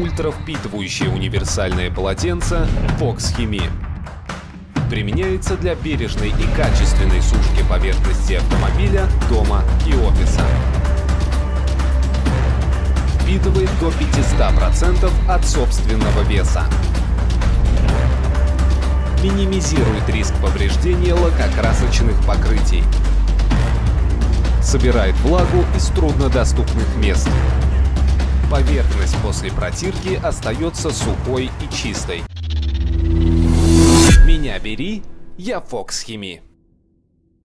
ультравпитывающее универсальное полотенце Fox Chemie. Применяется для бережной и качественной сушки поверхности автомобиля, дома и офиса. Впитывает до 500% от собственного веса. Минимизирует риск повреждения лакокрасочных покрытий. Собирает влагу из труднодоступных мест. Поверхность после протирки остается сухой и чистой. Меня бери, я Fox Хими.